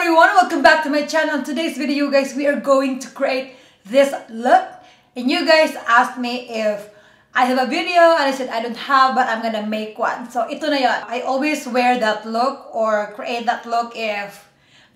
everyone! Welcome back to my channel. In today's video, guys, we are going to create this look. And you guys asked me if I have a video and I said I don't have but I'm gonna make one. So ito na yon. I always wear that look or create that look if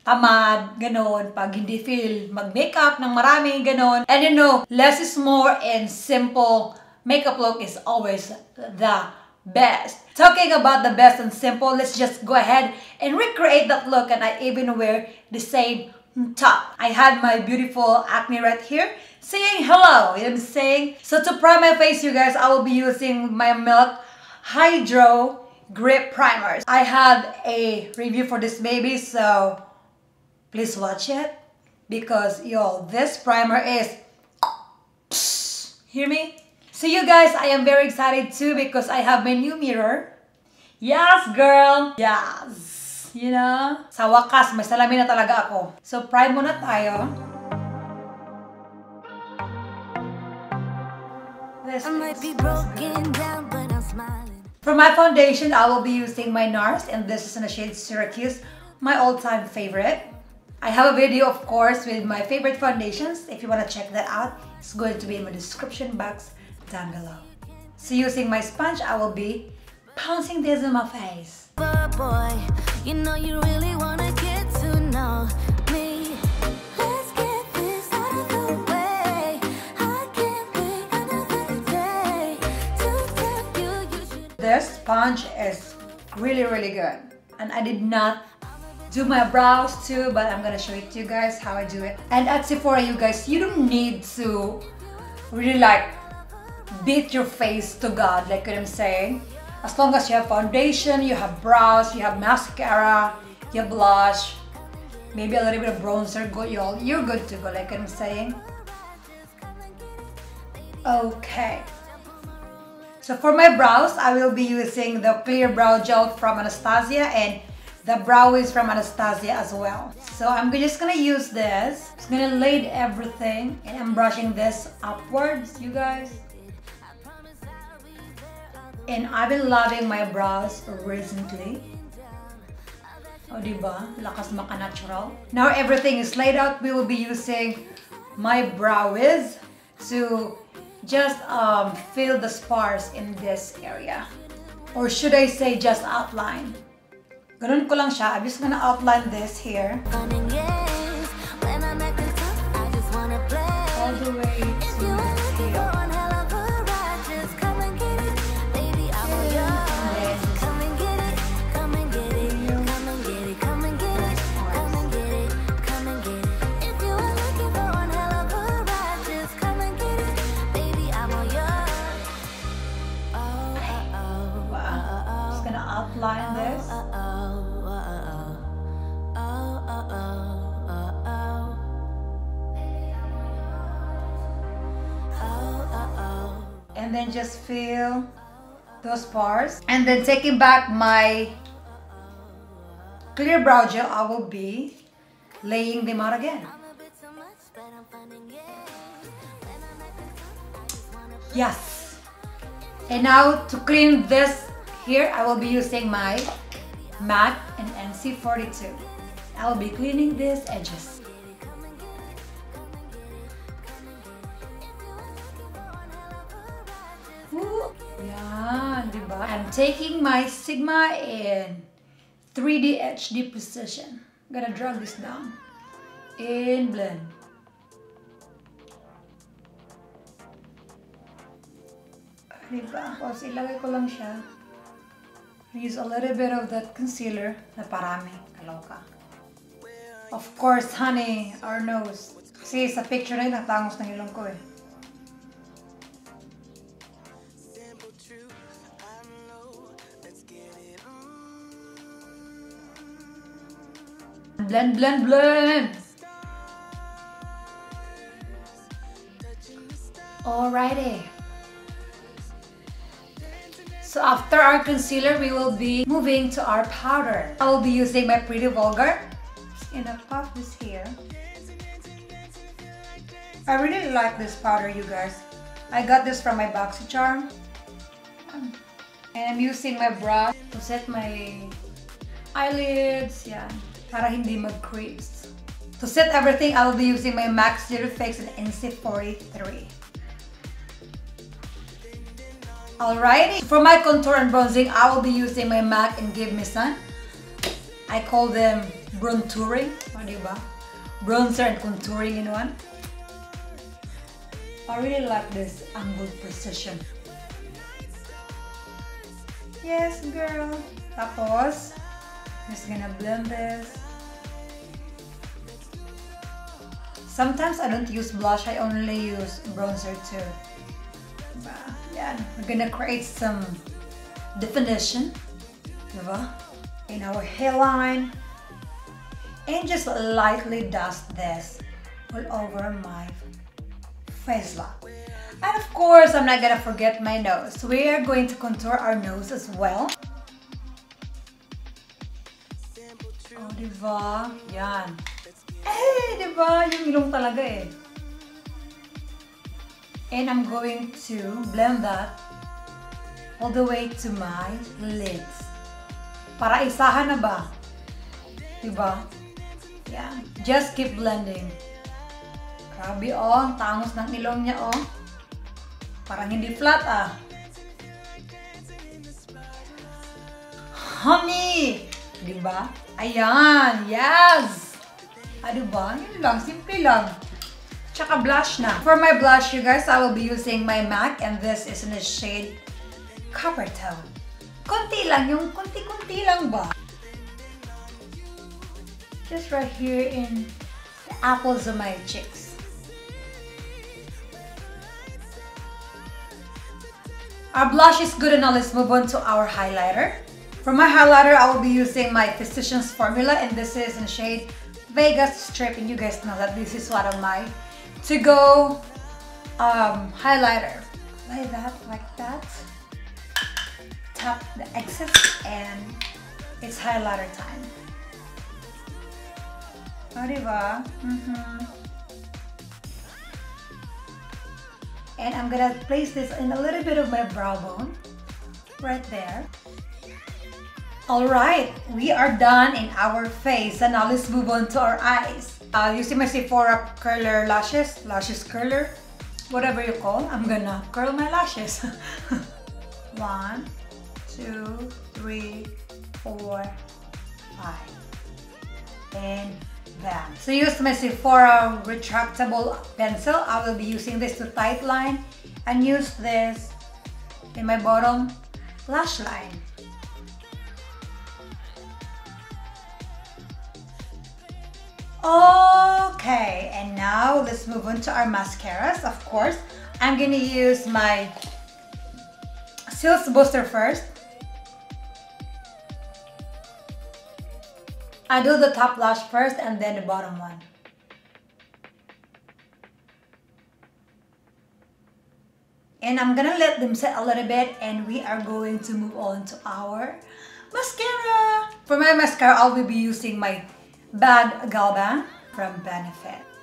tamad, ganon, pag hindi feel mag-makeup ng marami, ganon. And you know, less is more and simple makeup look is always the best. Talking about the best and simple, let's just go ahead and recreate that look and I even wear the same top. I had my beautiful acne right here saying hello, you know I'm saying? So to prime my face, you guys, I will be using my Milk Hydro Grip Primers. I had a review for this baby, so please watch it because yo, this primer is hear me? So you guys, I am very excited too because I have my new mirror. Yes, girl! Yes! You know? Sa wakas, may salamin na talaga ako. So, prime muna tayo. This I might be broken down, but I'm smiling. For my foundation, I will be using my NARS and this is in the shade Syracuse, my all-time favorite. I have a video, of course, with my favorite foundations. If you want to check that out, it's going to be in my description box down below. So using my sponge, I will be pouncing this in my face. Boy, you know you really wanna get to know me. Let's get this out of the way. I can't wait another day to tell you you should. This sponge is really, really good. And I did not do my brows too, but I'm gonna show it to you guys how I do it. And at Sephora, you guys, you don't need to really like beat your face to God, like what I'm saying. As long as you have foundation, you have brows, you have mascara, you have blush, maybe a little bit of bronzer, go, you're, you're good to go, like what I'm saying. Okay. So for my brows, I will be using the Clear Brow Gel from Anastasia and the brow is from Anastasia as well. So I'm just gonna use this. Just gonna lay everything and I'm brushing this upwards, you guys. And I've been loving my brows recently. O, diba? Lakas maka-natural. Now everything is laid out. We will be using my brow wiz to just um, fill the spars in this area. Or should I say just outline. Ganun ko lang siya. I'm just gonna outline this here. Then just fill those parts and then taking back my clear brow gel I will be laying them out again. Yes. And now to clean this here I will be using my MAC and NC42 I will be cleaning these edges I'm taking my Sigma in 3D HD precision. I'm gonna drag this down. In blend. Tapos ilagay ko lang siya. Use a little bit of that concealer na parami. Kaloka. Of course, honey, our nose. Kasi sa picture na yun, natangos ng ilong ko eh. Blend, blend, blend. Alrighty. So after our concealer, we will be moving to our powder. I will be using my Pretty Vulgar. Just gonna pop this here. I really like this powder, you guys. I got this from my BoxyCharm. And I'm using my brush to set my eyelids. Yeah. Para hindi mag-crease. To set everything, I will be using my MAC Studio Fix and NC43. Alrighty, for my contour and bronzing, I will be using my MAC and Give Me Sun. I call them brontouring, oh, o diba? Bronzer and contouring in one. I really like this angled precision. Yes, girl. Tapos, just gonna blend this. Sometimes I don't use blush, I only use bronzer too. Diba? Yan. We're gonna create some definition. In our hairline. And just lightly dust this all over my face lock. And of course, I'm not gonna forget my nose. We are going to contour our nose as well. Diba? Yan. Eh, diba? Yung ilong talaga eh. And I'm going to blend that all the way to my lids. Para isahan na ba? Diba? Yan. Just keep blending. Grabe oh, ang tangos ng ilong niya oh. Parang hindi flat ah. Honey! Diba? Ayan! Yes! Ah, diba? Yun lang. Simple lang. Tsaka blush na. For my blush, you guys, I will be using my MAC and this is in the shade Copper Tone. Konti lang. Yung konti-konti lang ba? Just right here in the apples of my cheeks. Our blush is good now let's move on to our highlighter. For my highlighter, I will be using my Physicians Formula and this is in shade Vegas Strip and you guys know that this is one of my to-go um, highlighter. Like that, like that. Tap the excess and it's highlighter time. Oh, diba? Mm-hmm. And I'm gonna place this in a little bit of my brow bone. Right there. Alright, we are done in our face. And now let's move on to our eyes. Uh, using my Sephora curler lashes, lashes curler, whatever you call, I'm gonna curl my lashes. One, two, three, four, five. And bam. So use my Sephora retractable pencil. I will be using this to tight line and use this in my bottom lash line. Okay, and now let's move on to our mascaras. Of course, I'm gonna use my Silks Booster first. I do the top lash first and then the bottom one. And I'm gonna let them set a little bit and we are going to move on to our mascara. For my mascara, I will be using my BADgal BANG from Benefit.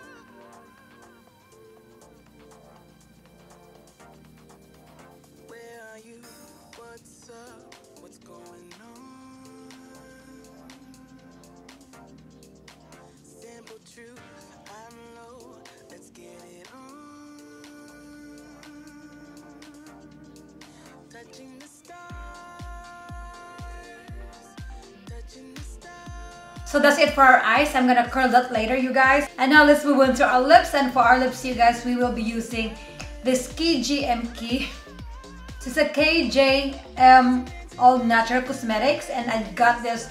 So that's it for our eyes. I'm gonna curl that later, you guys. And now let's move on to our lips. And for our lips, you guys, we will be using this KGM key. This is a KJM All Natural Cosmetics. And I got this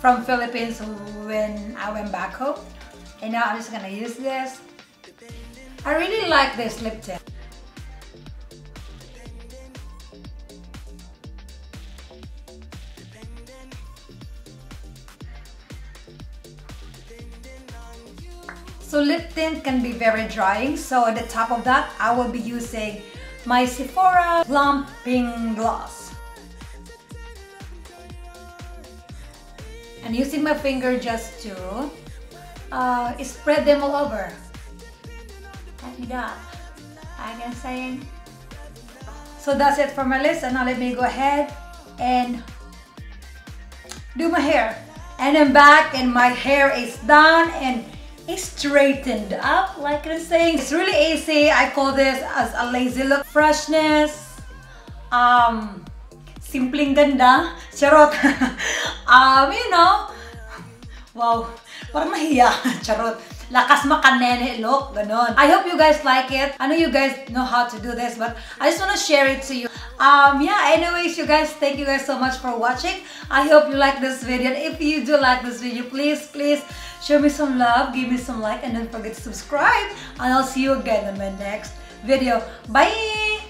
from Philippines when I went back home. And now I'm just gonna use this. I really like this lip tint. So lip tint can be very drying. So at the top of that, I will be using my Sephora Plumping Gloss. And using my finger just to uh, spread them all over. Like that. I can say. So that's it for my list. And now let me go ahead and do my hair. And I'm back and my hair is done and straightened up like I'm saying. It's really easy. I call this as a lazy look. Freshness, um, simpleng ganda, charot. um, you know, wow, parang mahiya, charot. Lakas makanene look, ganon. I hope you guys like it. I know you guys know how to do this, but I just want to share it to you. Um, yeah, anyways, you guys, thank you guys so much for watching. I hope you like this video. If you do like this video, please, please show me some love, give me some like, and don't forget to subscribe. And I'll see you again in my next video. Bye!